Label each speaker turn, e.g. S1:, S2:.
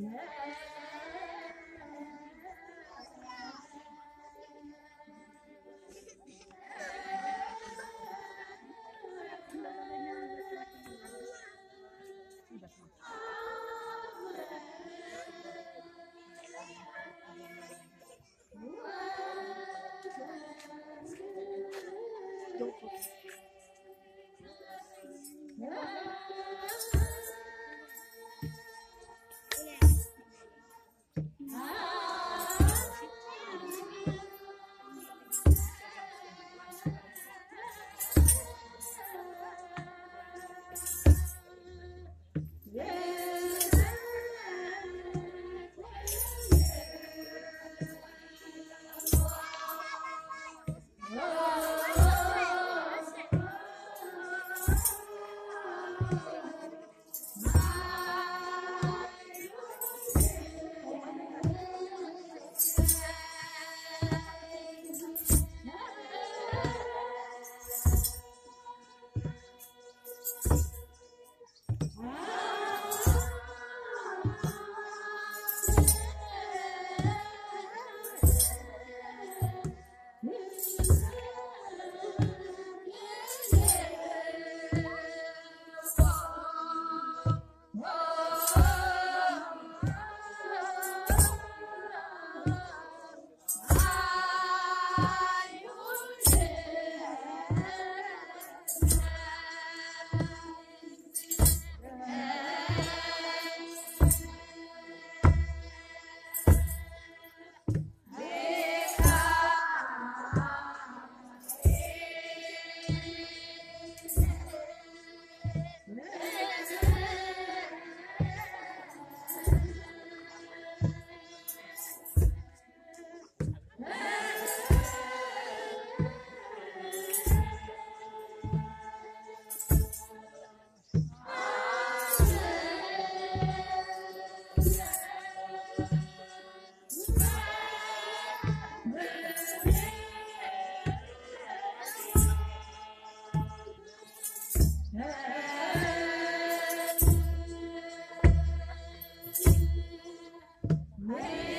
S1: Yeah. Yeah.